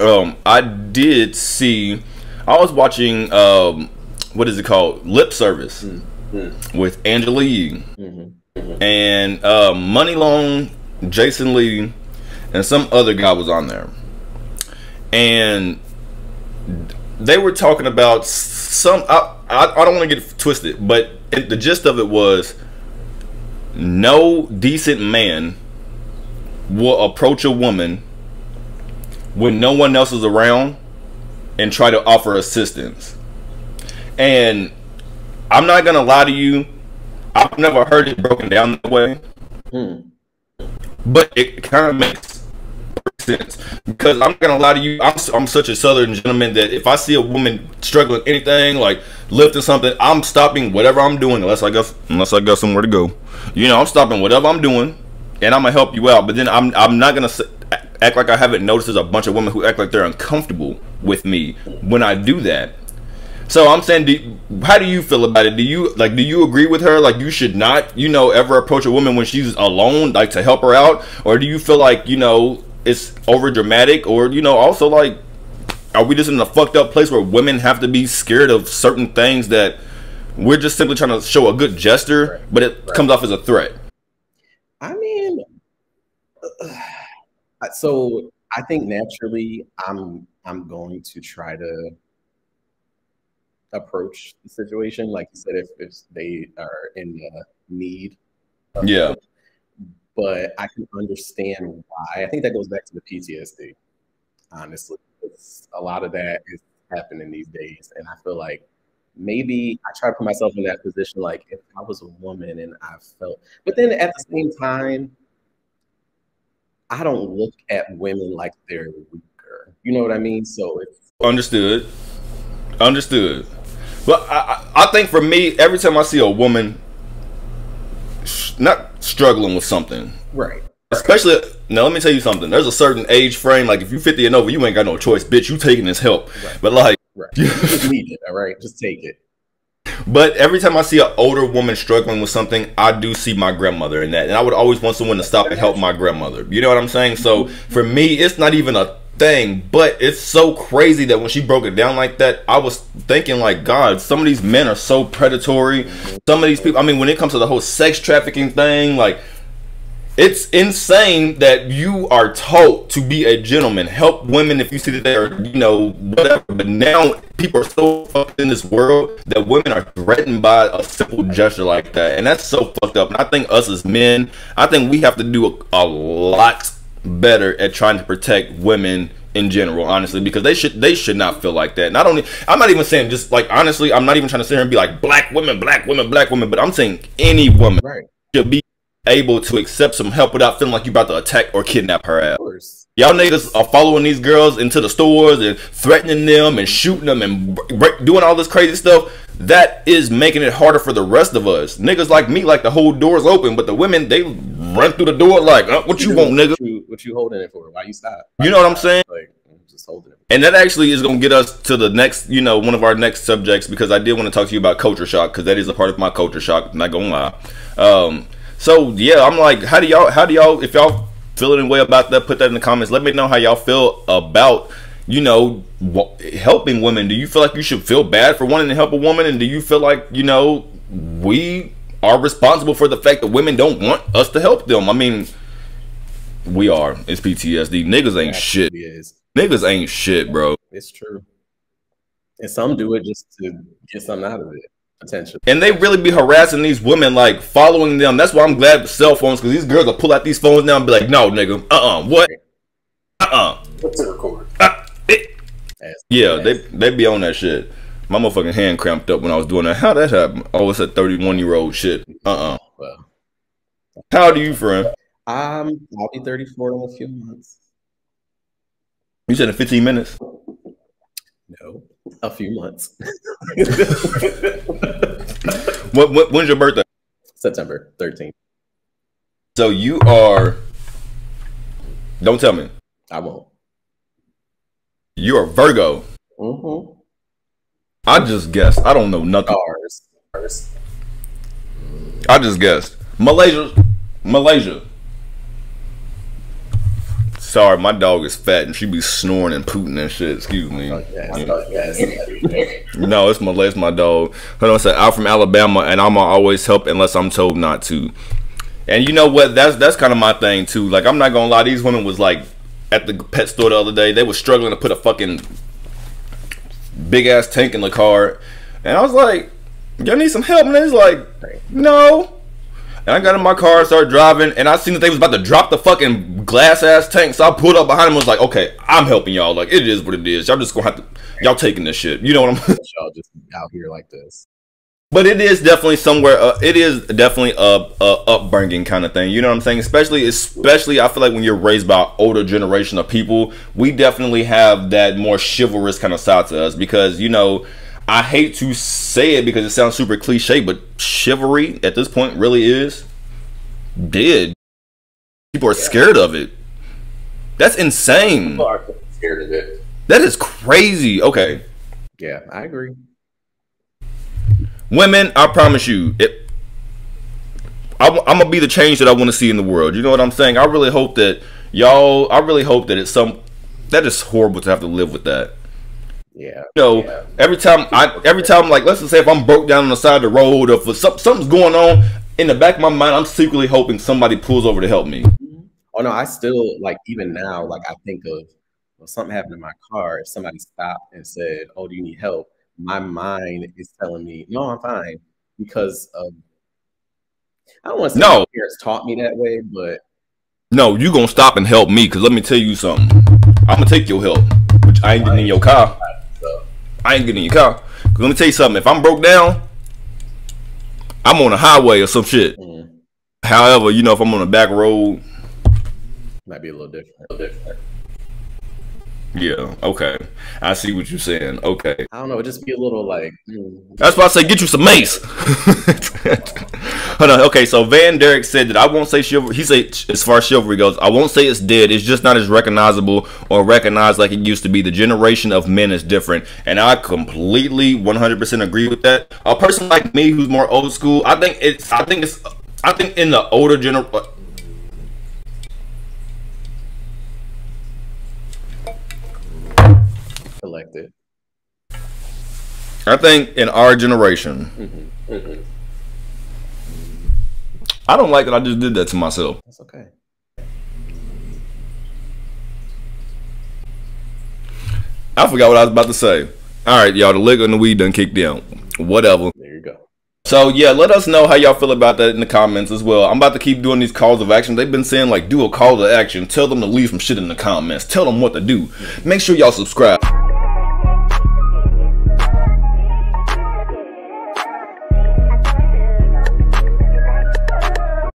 um, I did see. I was watching. Um, what is it called? Lip Service mm-hmm. with Angela Yee mm-hmm. and uh, Muni Long, Jason Lee, and some other guy was on there, and they were talking about some. I, I, I don't want to get twisted, but it, the gist of it was no decent man will approach a woman when no one else is around and try to offer assistance. And I'm not gonna lie to you, I've never heard it broken down that way. Hmm. But it kind of makes sense because I'm gonna lie to you. I'm, I'm such a southern gentleman that if I see a woman struggling anything like lifting something, I'm stopping whatever I'm doing unless I got unless I got somewhere to go. You know, I'm stopping whatever I'm doing, and I'm gonna help you out. But then I'm I'm not gonna act like I haven't noticed there's a bunch of women who act like they're uncomfortable with me when I do that. So I'm saying, do, how do you feel about it? Do you like? Do you agree with her? Like, you should not, you know, ever approach a woman when she's alone, like to help her out, or do you feel like, you know, it's over dramatic, or you know, also like, are we just in a fucked up place where women have to be scared of certain things that we're just simply trying to show a good gesture, but it right. comes off as a threat? I mean, uh, so I think naturally, I'm I'm going to try to approach the situation. Like you said, if, if they are in the need. Yeah. It. But I can understand why. I think that goes back to the PTSD, honestly. It's, a lot of that is happening these days. And I feel like maybe I try to put myself in that position, like if I was a woman and I felt, but then at the same time, I don't look at women like they're weaker. You know what I mean? So if understood, understood. But I, I think for me, every time I see a woman not struggling with something, right? Especially now, let me tell you something. There's a certain age frame. Like if you're 50 and over, you ain't got no choice, bitch. You taking this help. Right. But like, right. you just need it. All right, just take it. But every time I see an older woman struggling with something, I do see my grandmother in that, and I would always want someone to stop and help my grandmother. You know what I'm saying? So for me, it's not even a thing, but it's so crazy that when she broke it down like that, I was thinking like, God, some of these men are so predatory. Some of these people, I mean, when it comes to the whole sex trafficking thing, like, it's insane that you are told to be a gentleman, help women if you see that they are, you know, whatever. But now people are so fucked in this world that women are threatened by a simple gesture like that, and that's so fucked up. And I think us as men, I think we have to do a, a lot better at trying to protect women in general, honestly, because they should they should not feel like that. Not only I'm not even saying just like honestly, I'm not even trying to sit here and be like black women, black women, black women, but I'm saying any woman right. should be able to accept some help without feeling like you about to attack or kidnap her ass. Y'all niggas are following these girls into the stores and threatening them and shooting them and doing all this crazy stuff. That is making it harder for the rest of us. Niggas like me like the whole doors open, but the women they run through the door like, uh, "What you want, nigga? What you, what you, holding it for? Why you stop? Why you know what I'm saying? Like, just holding it. And that actually is gonna get us to the next, you know, one of our next subjects because I did want to talk to you about culture shock because that is a part of my culture shock. I'm not gonna lie. Um, so yeah, I'm like, how do y'all, how do y'all, if y'all feeling any way about that, put that in the comments. Let me know how y'all feel about you know helping women. Do you feel like you should feel bad for wanting to help a woman, and do you feel like you know we are responsible for the fact that women don't want us to help them? I mean, we are. It's PTSD. Niggas ain't shit. Is. Niggas ain't shit, bro. It's true. And some do it just to get something out of it potential. And they really be harassing these women, like following them. That's why I'm glad with cell phones because these girls will pull out these phones now and be like, "No, nigga, uh, uh-uh, uh what, uh, uh-uh. what's it record?" Uh, it. Yeah, they they be on that shit. My motherfucking hand cramped up when I was doing that. How that happen? Oh, it's a 31 year old shit. Uh uh-uh. uh Well, how old are you, friend? Um, I'll be 34 in a few months. You said in 15 minutes? No a few months. what, what, when's your birthday? September 13th. So you are. Don't tell me. I won't. You are Virgo. Mm-hmm. I just guessed. I don't know nothing. Ours. I just guessed. Malaysia. Malaysia. Sorry, my dog is fat and she be snoring and pooting and shit. Excuse me. Oh, yes, yeah. oh, yes. no, it's my it's my dog. Hold on, say I'm from Alabama and I'ma always help unless I'm told not to. And you know what? That's that's kind of my thing too. Like I'm not gonna lie, these women was like at the pet store the other day. They were struggling to put a fucking big ass tank in the car, and I was like, "Y'all need some help?" And they was like, "No." And I got in my car, started driving, and I seen that they was about to drop the fucking glass ass tank. So I pulled up behind them. and Was like, "Okay, I'm helping y'all. Like it is what it is. Y'all just gonna have to, y'all taking this shit. You know what I'm? y'all just out here like this. But it is definitely somewhere. Uh, it is definitely a, a upbringing kind of thing. You know what I'm saying? Especially, especially, I feel like when you're raised by older generation of people, we definitely have that more chivalrous kind of side to us because you know I hate to say it because it sounds super cliche, but chivalry at this point really is dead. People are yeah. scared of it. That's insane. People are scared of it. That is crazy. Okay. Yeah, I agree. Women, I promise you, it. I, I'm gonna be the change that I want to see in the world. You know what I'm saying? I really hope that y'all. I really hope that it's some. That is horrible to have to live with that. Yeah. Know, yeah. every time I, every time, like, let's just say if I'm broke down on the side of the road or if something's going on, in the back of my mind, I'm secretly hoping somebody pulls over to help me. Oh no, I still like even now, like I think of well, something happened in my car. If somebody stopped and said, "Oh, do you need help?" My mind is telling me, "No, I'm fine," because of I don't want to say no. my parents taught me that way, but no, you gonna stop and help me because let me tell you something. I'm gonna take your help, which I ain't getting in your car. I ain't getting in your car. Cause let me tell you something. If I'm broke down, I'm on a highway or some shit. Mm. However, you know, if I'm on a back road, might be a little different. A little different. Yeah. Okay. I see what you're saying. Okay. I don't know. It just be a little like. Mm. That's why I say get you some mace. Hold on. Okay. So Van Derek said that I won't say chivalry. He said as far as chivalry goes, I won't say it's dead. It's just not as recognizable or recognized like it used to be. The generation of men is different, and I completely 100% agree with that. A person like me who's more old school, I think it's. I think it's. I think in the older generation I think in our generation, mm-hmm. Mm-hmm. I don't like that I just did that to myself. That's okay. I forgot what I was about to say. All right, y'all, the liquor and the weed done kicked in. Whatever. There you go. So yeah, let us know how y'all feel about that in the comments as well. I'm about to keep doing these calls of action. They've been saying like do a call to action. Tell them to leave some shit in the comments. Tell them what to do. Make sure y'all subscribe.